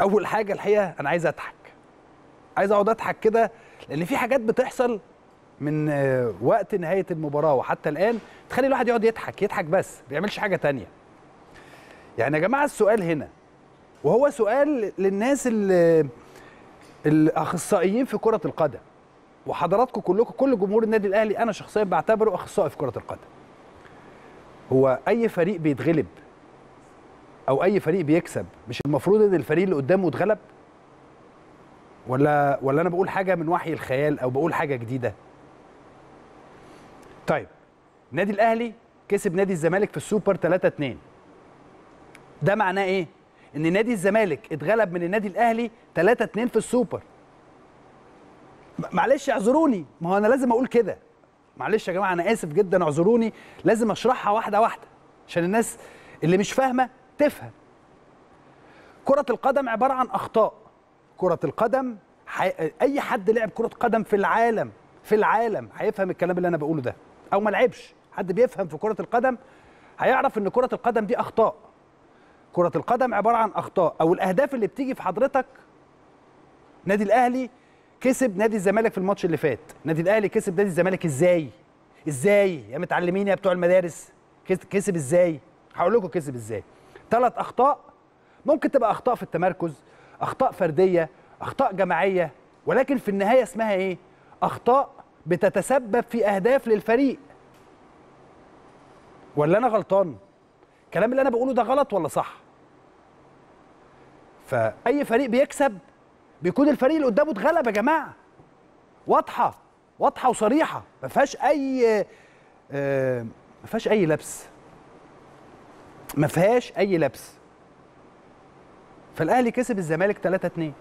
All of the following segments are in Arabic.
أول حاجة الحقيقة أنا عايز أضحك. عايز أقعد أضحك كده لأن في حاجات بتحصل من آه، وقت نهاية المباراة وحتى الآن تخلي الواحد يقعد يضحك يضحك بس ما بيعملش حاجة تانية. يعني يا جماعة السؤال هنا وهو سؤال للناس اللي الأخصائيين في كرة القدم. وحضراتكم كلكم كل جمهور النادي الأهلي أنا شخصيا بعتبره أخصائي في كرة القدم. هو أي فريق بيتغلب أو أي فريق بيكسب مش المفروض إن الفريق اللي قدامه اتغلب؟ ولا ولا أنا بقول حاجة من وحي الخيال أو بقول حاجة جديدة؟ طيب النادي الأهلي كسب نادي الزمالك في السوبر 3 2 ده معناه إيه؟ إن نادي الزمالك اتغلب من النادي الأهلي 3 2 في السوبر. معلش اعذروني ما هو أنا لازم أقول كده. معلش يا جماعة أنا آسف جدا اعذروني لازم أشرحها واحدة واحدة عشان الناس اللي مش فاهمة تفهم. كرة القدم عبارة عن أخطاء. كرة القدم حي... أي حد لعب كرة قدم في العالم في العالم هيفهم الكلام اللي أنا بقوله ده. أو ما لعبش. حد بيفهم في كرة القدم هيعرف إن كرة القدم دي أخطاء. كرة القدم عبارة عن أخطاء. أو الأهداف اللي بتيجي في حضرتك نادي الأهلي كسب نادي الزمالك في الماتش اللي فات. نادي الأهلي كسب نادي الزمالك إزاي؟ إزاي؟ يا متعلمين يا بتوع المدارس. كس- كسب إزاي؟ هقول لكم كسب إزاي. ثلاث أخطاء. ممكن تبقى أخطاء في التمركز أخطاء فردية أخطاء جماعية ولكن في النهاية اسمها إيه؟ أخطاء بتتسبب في أهداف للفريق. ولا أنا غلطان؟ الكلام اللي أنا بقوله ده غلط ولا صح؟ فأي فريق بيكسب بيكون الفريق اللي قدامه اتغلب يا جماعة. واضحة واضحة وصريحة. ما فيهاش أي آه، ما فيهاش أي لبس. ما فيهاش أي لبس. فالأهلي كسب الزمالك 3 2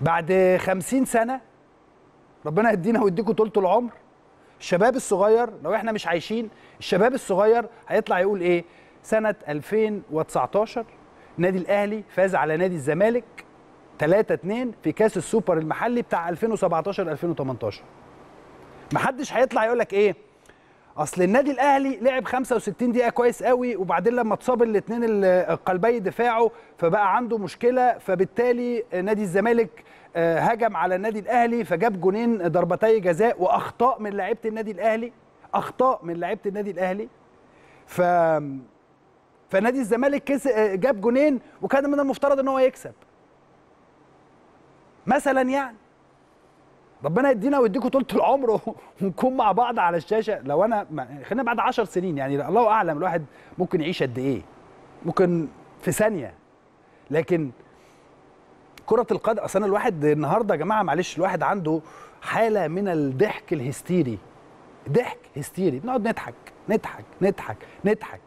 بعد 50 سنة ربنا يدينا ويديكم طولة العمر. الشباب الصغير لو إحنا مش عايشين الشباب الصغير هيطلع يقول إيه؟ سنة 2019 نادي الأهلي فاز على نادي الزمالك 3 2 في كأس السوبر المحلي بتاع 2017 2018 محدش هيطلع يقول لك إيه؟ أصل النادي الأهلي لعب 65 دقيقة كويس قوي وبعدين لما اتصاب الاثنين القلبي دفاعه فبقى عنده مشكلة فبالتالي نادي الزمالك آه، هجم على النادي الأهلي فجاب جونين ضربتي جزاء وأخطاء من لعيبة النادي الأهلي أخطاء من لعيبة النادي الأهلي. ف فنادي الزمالك كس... آه، جاب جونين وكان من المفترض إن هو يكسب. مثلا يعني. ربنا يدينا ويديكم طولة العمر ونكون مع بعض على الشاشة. لو أنا خلينا بعد عشر سنين يعني الله أعلم الواحد ممكن يعيش قد إيه. ممكن في ثانية. لكن كرة القدم أصل الواحد النهاردة يا جماعة معلش الواحد عنده حالة من الضحك الهستيري. ضحك هستيري. بنقعد نضحك نضحك نضحك نضحك.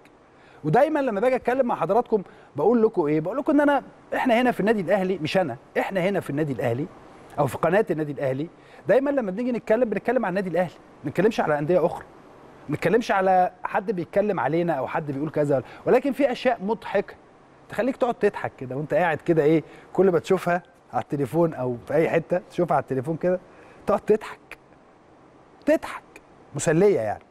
ودايما لما باجي أتكلم مع حضراتكم بقول لكم إيه؟ بقول لكم إن أنا إحنا هنا في النادي الأهلي مش أنا إحنا هنا في النادي الأهلي. أو في قناة النادي الأهلي. دايما لما بنيجي نتكلم بنتكلم عن النادي الأهلي ما بنتكلمش على أندية أخرى. ما بنتكلمش على حد بيتكلم علينا أو حد بيقول كذا. ولكن في أشياء مضحكة تخليك تقعد تضحك كده وأنت قاعد كده إيه كل ما تشوفها على التليفون أو في أي حتة تشوفها على التليفون كده تقعد تضحك. تضحك. مسلية يعني.